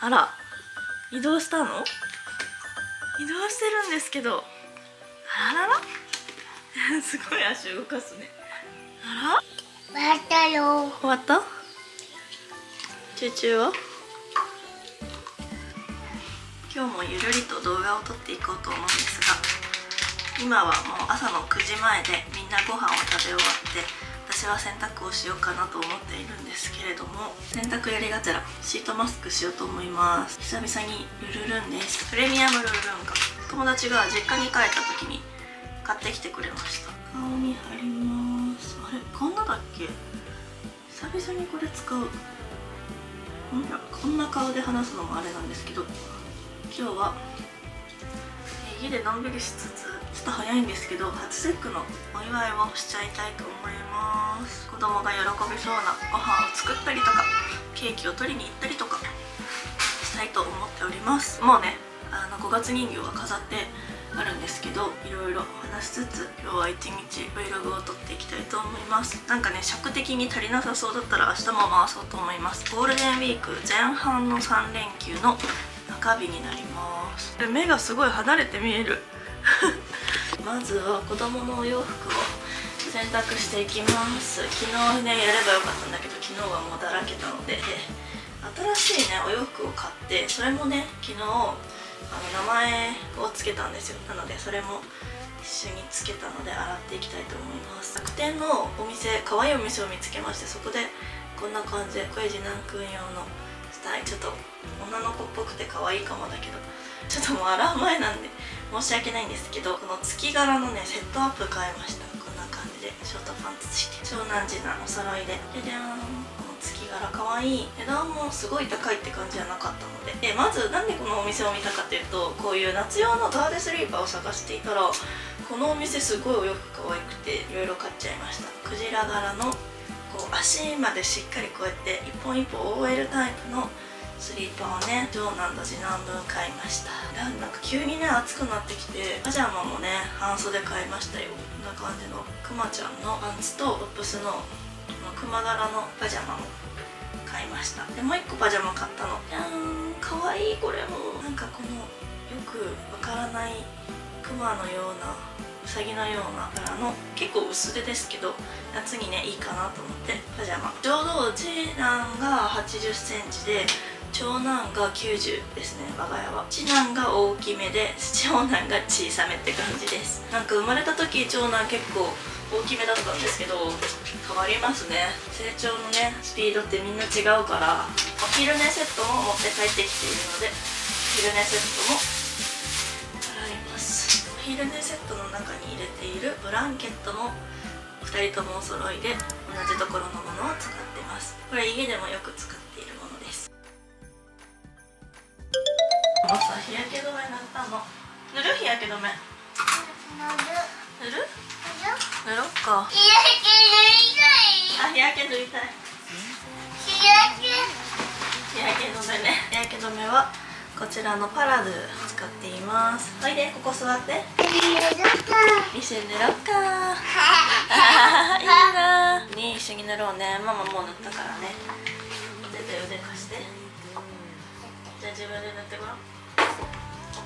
あら移動したの？移動してるんですけど。あららら。すごい足動かすね。あ終わったよ。ら終わった？チューチューは？今日もゆるりと動画を撮っていこうと思うんですが今はもう朝の9時前でみんなご飯を食べ終わって私は洗濯をしようかなと思っているんですけれども洗濯やりがてらシートマスクしようと思います。久々にルルルンです。プレミアムルルルンが友達が実家に帰った時に買ってきてくれました。顔に貼ります。あれこんなだっけ？久々にこれ使う。んらこんな顔で話すのもあれなんですけど今日は家でのんびりしつつちょっと早いんですけど初節句のお祝いをしちゃいたいと思います。子供が喜びそうなご飯を作ったりとかケーキを取りに行ったりとかしたいと思っております。もうねあの5月人形は飾ってあるんですけどいろいろ話しつつ今日は一日 Vlog を撮っていきたいと思います。なんかね尺的に足りなさそうだったら明日も回そうと思います。ゴールデンウィーク前半の3連休の中日になります。目がすごい離れて見える。まずは子供のお洋服を洗濯していきます。昨日ねやればよかったんだけど昨日はもうだらけたので新しいねお洋服を買ってそれもね昨日あの名前をつけたんですよ。なのでそれも一緒につけたので洗っていきたいと思います。楽天のお店可愛いお店を見つけましてそこでこんな感じでこれ次男くん用のスタイル。ちょっと女の子っぽくて可愛いかもだけどちょっともう洗う前なんで申し訳ないんですけどこの月柄のねセットアップ買いました。こんな感じでショートパンツして。長男次男お揃いで。ででーん。この月柄可愛い。値段もすごい高いって感じじゃなかったので。でまずなんでこのお店を見たかっていうとこういう夏用のガーデスリーパーを探していたらこのお店すごいお洋服可愛くていろいろ買っちゃいました。クジラ柄のこう足までしっかりこうやって一本一本 OL タイプのスリーパーをね長男と次男分買いました。なんか急にね暑くなってきてパジャマもね半袖買いましたよ。こんな感じのクマちゃんのパンツとトップスののクマ柄のパジャマも買いました。でもう一個パジャマ買ったの。じゃーんかわいいこれも。なんかこのよくわからないクマのようなうさぎのような柄の結構薄手ですけど夏にねいいかなと思ってパジャマ。ちょうど次男が8 0センチで長男が90ですね我が家は。次男が大きめで長男が小さめって感じです。なんか生まれた時長男結構大きめだったんですけど変わりますね。成長のねスピードってみんな違うからお昼寝セットも持って帰ってきているのでお昼寝セットも洗います。お昼寝セットの中に入れているブランケットも2人ともお揃いで同じところのものを使ってます。これ家でもよく使もうさ日焼け止め塗ったの。塗る日焼け止め。乗る塗る？塗ろっか。日焼けあ日焼け塗りたい。日焼け日焼け止めね。日焼け止めはこちらのパラドゥ使っています。おいでここ座って。塗るか一緒に塗ろっか。いいな。に一緒に塗ろうね。ママもう塗ったからね。手で腕貸して。じゃあ自分で塗ってごらん。お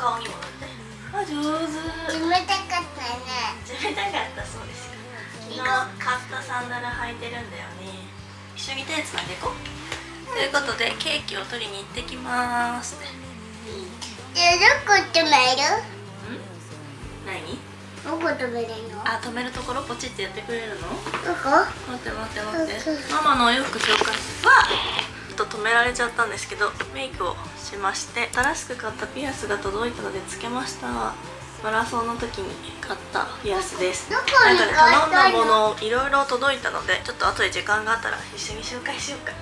顔にも塗って。あ上手。冷たかったね。冷たかったそうですか。昨日買ったサンダル履いてるんだよね。一緒に手つないでいこう。ということでケーキを取りに行ってきますって。じゃあどこ止める？何？どこ止めるの？あ止めるところ？ポチってやってくれるの？どこ？待って待って待って。ママのお洋服紹介。わっと止められちゃったんですけどメイクをしまして新しく買ったピアスが届いたのでつけました。マラソンの時に買ったピアスです。なんかね頼んだものいろいろ届いたのでちょっと後で時間があったら一緒に紹介しようか。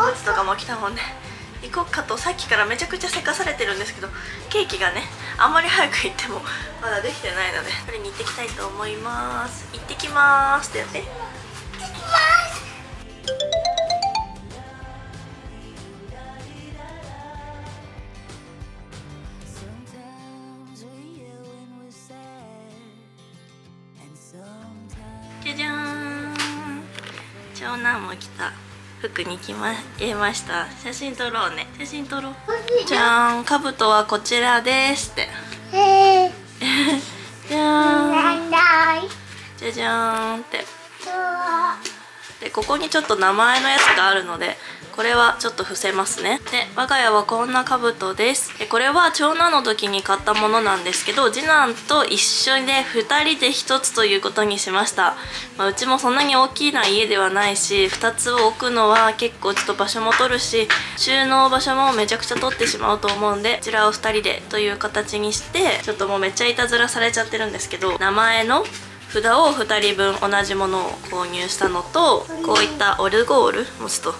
おむつとかも来たもんね行こうかとさっきからめちゃくちゃせかされてるんですけどケーキがねあんまり早く行ってもまだできてないので取りに行ってきたいと思います。行ってきますってやって長男も来た服に着ま入れました。写真撮ろうね。写真撮ろう。じゃーん。兜はこちらですって。えー、じゃーん。じゃじゃーんって。でここにちょっと名前のやつがあるのでこれはちょっと伏せますね。で我が家はこんな兜です。でこれは長男の時に買ったものなんですけど次男と一緒で2人で1つということにしました、まあ、うちもそんなに大きな家ではないし2つを置くのは結構ちょっと場所も取るし収納場所もめちゃくちゃ取ってしまうと思うんでこちらを2人でという形にしてちょっともうめっちゃいたずらされちゃってるんですけど名前の札を2人分同じものを購入したのとこういったオルゴールもうちょっと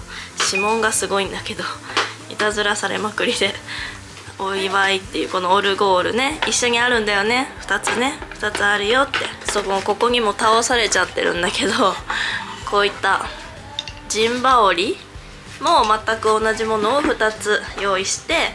指紋がすごいんだけど いたずらされまくりでお祝いっていうこのオルゴールね一緒にあるんだよね。2つね。2つあるよって。そこここにも倒されちゃってるんだけど こういったジンバオリも全く同じものを2つ用意して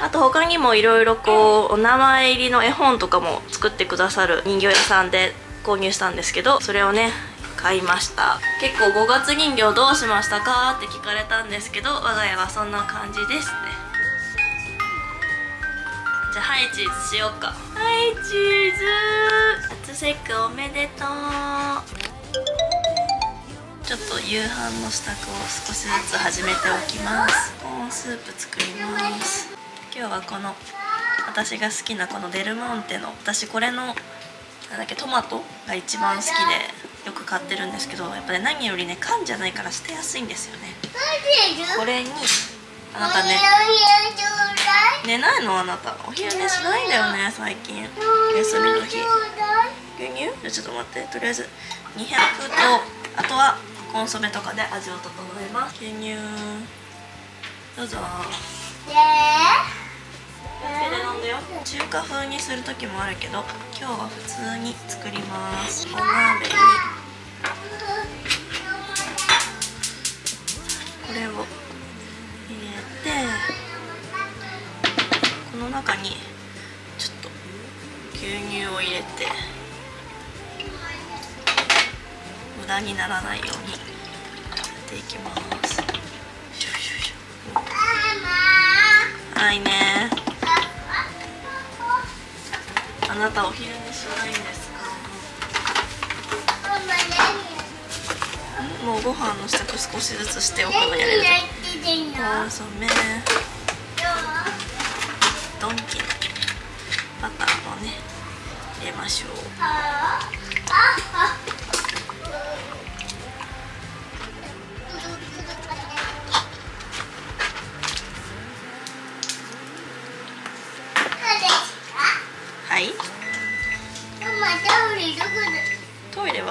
あと他にもいろいろこうお名前入りの絵本とかも作ってくださる人形屋さんで購入したんですけどそれをね買いました。結構5月人形どうしましたかって聞かれたんですけど我が家はそんな感じですって。じゃあはいチーズしようか。はいチーズ。初節句おめでとう。ちょっと夕飯の支度を少しずつ始めておきます。コーンスープ作ります。今日はこの私が好きなこのデルモンテの私これのなんだっけトマトが一番好きでよく買ってるんですけどやっぱね何よりね缶じゃないから捨てやすいんですよね。これにあなたね。寝ないの？あなた。お昼寝しないんだよね最近。休みの日。牛乳？じゃあちょっと待って。とりあえず200とあとはコンソメとかで味を整えます。牛乳。どうぞ手で飲んでよ。中華風にする時もあるけど今日は普通に作ります。お鍋に。これを入れてこの中にちょっと牛乳を入れて無駄にならないようにやっていきます。はいねあなたお昼寝しないんですか？んもうご飯の支度少しずつしておくのやれるコンソメドンキのバターをね入れましょう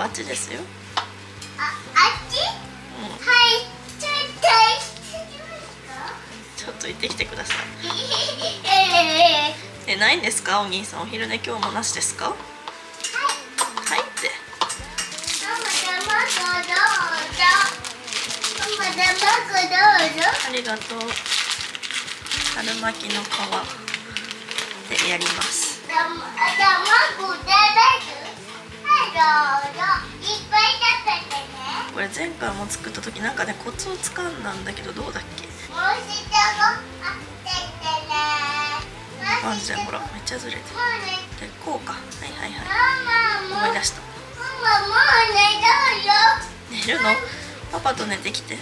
あっちですよ、うん、ちょっと行ってきてください。えないんですか？お兄さんお昼寝今日もなしですか？はい。って。ありがとう。春巻きの皮でやりますこれ前回も作った時なんかねコツをつかんだんだけどどうだっけ？あじゃあほらめっちゃずれてる。でこうか。はいはいはい。思い出した。寝るの？パパと寝てきて。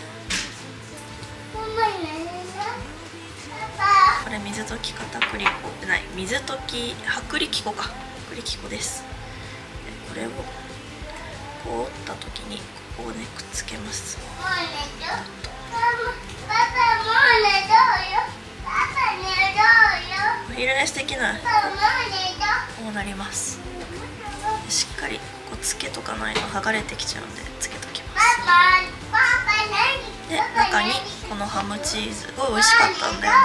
これ水溶き片栗粉。ない水溶き薄力粉か。薄力粉です。でこれをこう折った時にここをねくっつけます。お昼寝してきな。いこうなります。しっかりここつけとかないと剥がれてきちゃうんでつけときます。で中にこのハムチーズすごい美味しかったんだよね。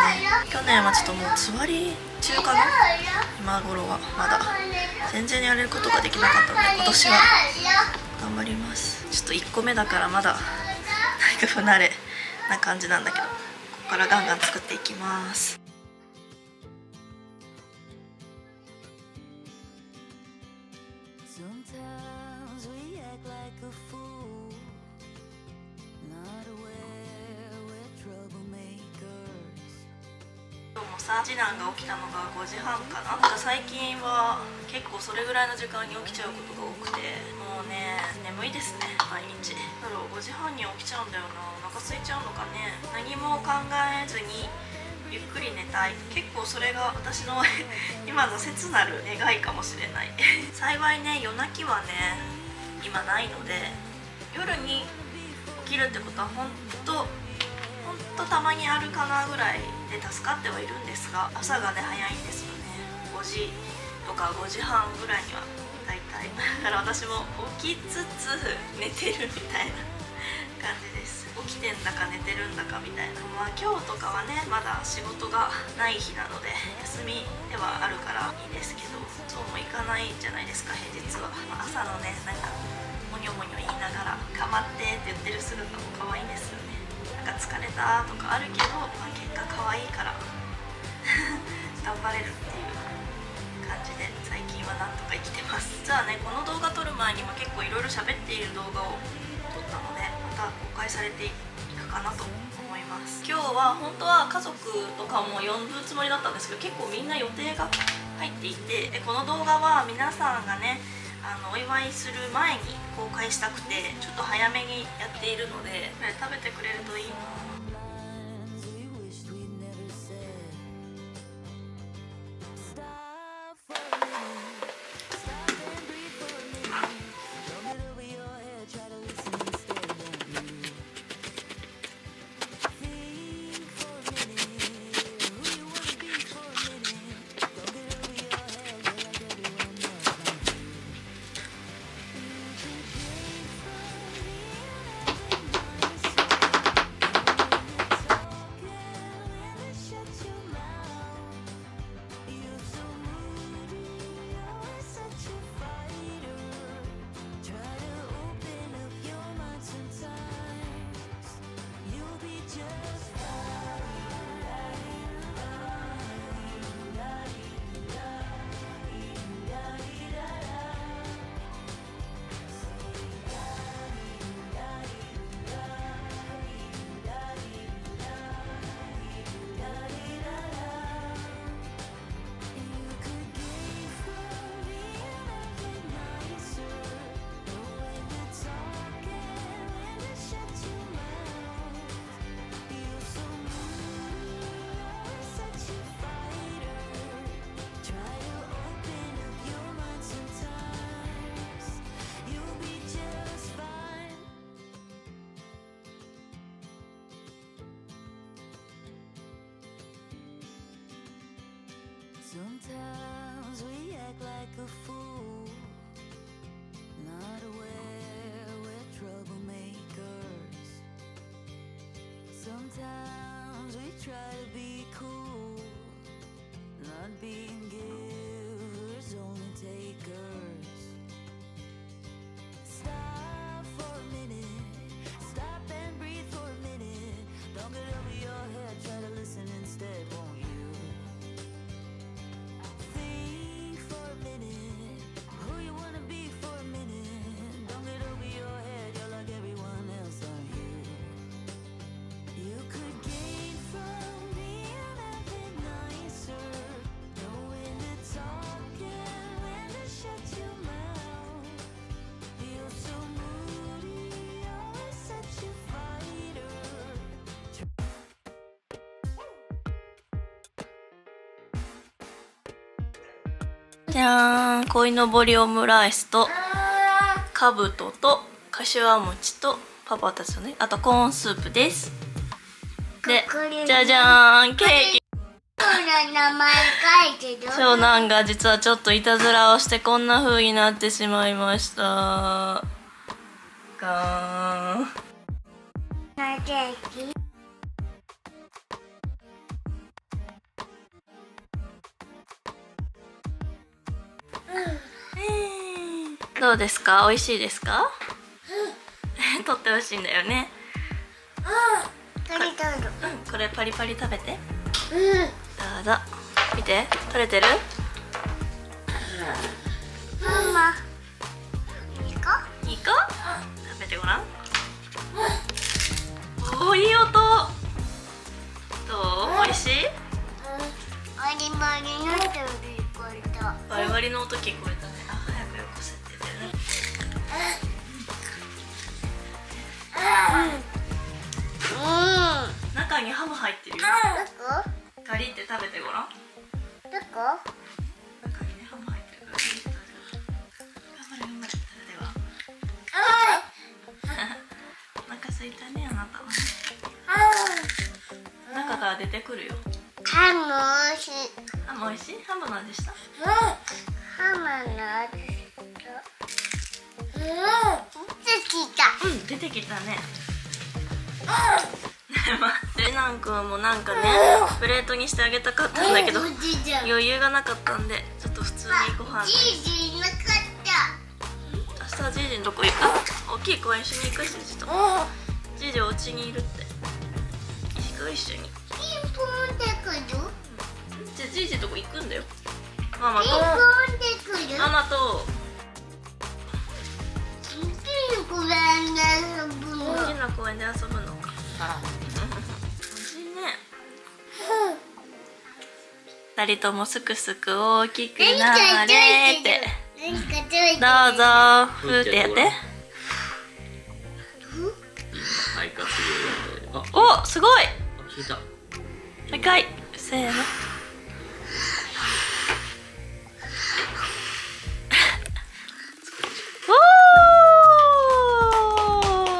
去年はちょっともうつわり中華の今頃はまだ全然やれることができなかったので今年は頑張ります。ちょっと1個目だからまだなんか不慣れな感じなんだけどここからガンガン作っていきます。次男が起きたのが5時半かな。なんか最近は結構それぐらいの時間に起きちゃうことが多くてもうね眠いですね毎日。だろう5時半に起きちゃうんだよな。お腹空いちゃうのかね。何も考えずにゆっくり寝たい。結構それが私の 今の切なる願いかもしれない。幸いね夜泣きはね今ないので夜に起きるってことは本当ほんとたまにあるかなぐらいで助かってはいるんですが朝がね早いんですよね。5時とか5時半ぐらいには大体。だから私も起きつつ寝てるみたいな感じです。起きてんだか寝てるんだかみたいな。まあ今日とかはねまだ仕事がない日なので休みではあるからいいですけどそうもいかないじゃないですか平日は、まあ朝のねなんかモニョモニョ言いながら「かまって」って言ってる姿も可愛いんですなんか疲れたとかあるけど、まあ、結果可愛いから 頑張れるっていう感じで最近はなんとか生きてます。実はねこの動画撮る前にも結構いろいろ喋っている動画を撮ったのでまた公開されていくかなと思います。今日は本当は家族とかも呼ぶつもりだったんですけど結構みんな予定が入っていてでこの動画は皆さんがねあのお祝いする前に公開したくてちょっと早めにやっているので食べてくれるといいな。Sometimes we act like a fool, not aware we're troublemakers. Sometimes we try to be cool, not being givers, じゃーん。鯉のぼりオムライスとかぶととかしわ餅とパパたちのねあとコーンスープです。でじゃじゃーん。ケーキ。の名前書いてる？長男が実はちょっといたずらをしてこんな風になってしまいました。ガーンどうですか美味しいですか？取ってほしいんだよね。うん。これパリパリ食べて。うん。どうぞ。見て。取れてる？ママ。いいかいいか食べてごらん。おおいい音。どう？美味しい？リバリの音聞こえたバリバリの音聞こえたねあ早くよこせって中にハム入ってる。よどこガリって食べてごらん。どこ中にねハム入ってる。から中から出てくる。よハムおいしい。ハム美味しい？ハムの味した？ハムの味。うんできたうん出てきたね待ってなんくんもなんかねプレートにしてあげたかったんだけどおじいちゃん余裕がなかったんでちょっと普通にご飯じいじいなかった明日じいじのとこ行く大きい公園一緒に行くしじいじとじいじお家にいるって行く一緒にじゃあじいじのとこ行くんだよ。ママと。ピンポンで来る？ママと。ピンポンで遊ぶの。大きな公園で遊ぶの。か美味しいね。二人ともすくすく大きく何なれっいてどうぞ。ふーってやって。おすごい。あ、聞いた。もう一回。せーの。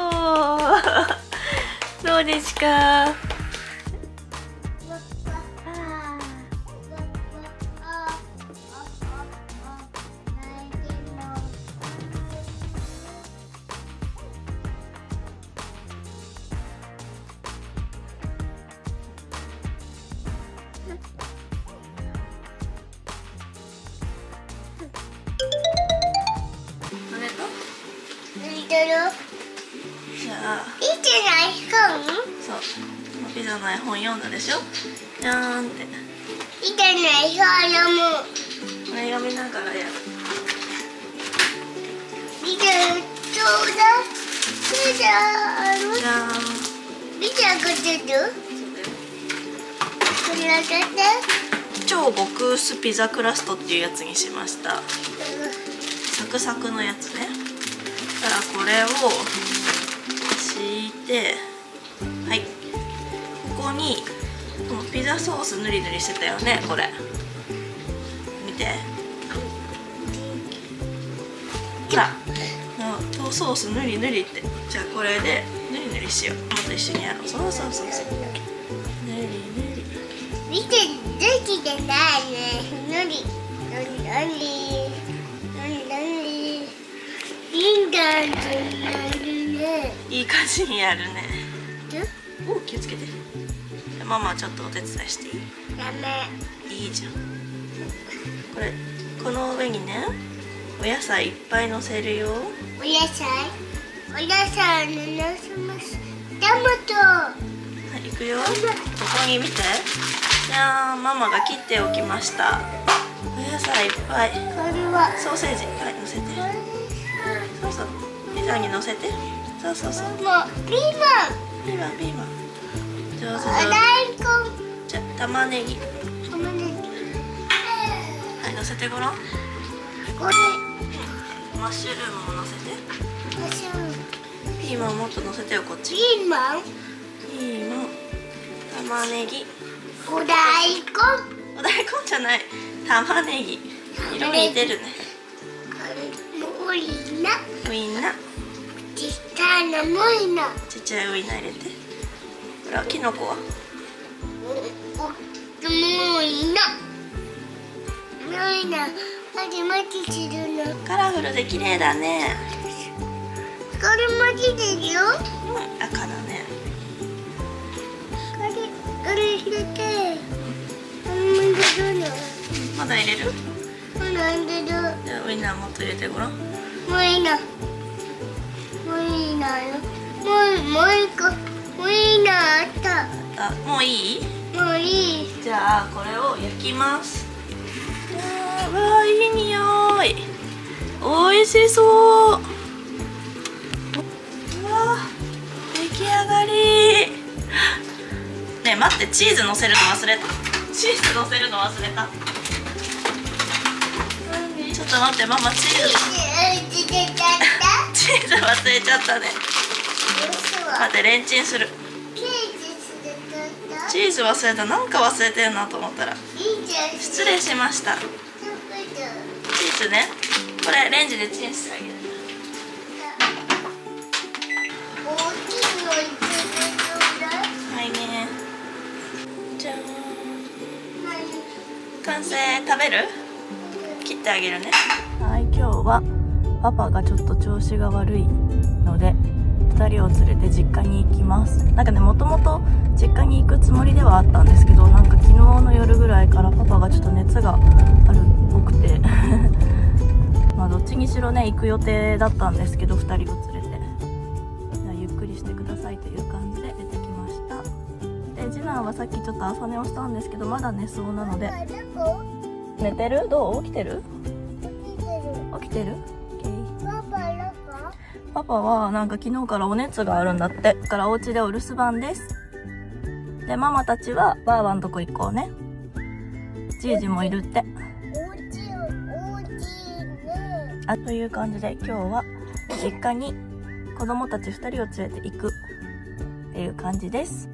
おー。どうですか？いいじゃない本も。これ読みながらやる。見てそうだそうだあのじゃーん。見てあげてる。これあげて。超極薄ピザクラストっていうやつにしました。サクサクのやつね。だからこれを敷いてはい。ここにピザソース塗り塗りしてたよねこれ。見て。ほらもうソース塗り塗りって。じゃあこれで塗り塗りしよう。もっと一緒にやろう。そうそうそうそう。塗り塗り。見てできてないね。のりのりのりのり。のりいいんだってなるね。いい感じにやるね。えお気をつけてママちょっとお手伝いしていい？ダメいいじゃん。これこの上にねお野菜いっぱい乗せるよ。お野菜？お野菜ののせます。トマト。はい行くよ。ここに見て。じゃあママが切っておきました。お野菜いっぱい。これは。ソーセージはい乗せて。そうそう。ピザに乗せて。そうそうそう。も。うピーマン。ピーマンピーマン上手上手大根じゃあ玉ねぎ。玉ねぎはい乗せてごらん。これマッシュルームも乗せて。マッシュルーム。ピーマンもっと乗せてよこっち。ピーマン。ピーマン。玉ねぎ。お大根。お大根じゃない。玉ねぎ。色似てるね。これもういいな。ウインナーちっちゃいなもういいな。ちっちゃいウインナー入れてキノコは？おもういいなもういいなするの。こカラフルで綺麗だね。れまじですよ。うん赤だね。これこれ入れてあんままだ入れる？これなんでどじゃあウインナーもっと入れてごらん。もういいなもういいなよ。もうもう一個もういいなあったあもういい？もういい。じゃあこれを焼きます。うわーいい匂い。美味しそう。うわー出来上がり。ねえ待ってチーズ乗せるの忘れた。チーズ乗せるの忘れた。ちょっと待ってママチーズ。チーズ忘れちゃったね。嘘待ってレンチンする。チーズ忘れた。なんか忘れてるなと思ったら。失礼しました。チーズね。これレンジでチンしてあげる。はいねじゃーん。何完成。食べる。切ってあげるね。はい今日はパパがちょっと調子が悪いので2人を連れて実家に行きます。なんかねもともと実家に行くつもりではあったんですけどなんか昨日の夜ぐらいからパパがちょっと熱があるっぽくて。まあどっちにしろね行く予定だったんですけど2人を連れて。じゃあゆっくりしてくださいという感じで出てきました。で次男はさっきちょっと朝寝をしたんですけどまだ寝そうなので。寝てる？どう？起きてる？起きてる。起きてる？パパはなんか昨日からお熱があるんだって。だからお家でお留守番です。でママたちはばあばのとこ行こうね。じいじもいるって。おうちおうちね。あという感じで今日は実家に子供たち2人を連れて行くっていう感じです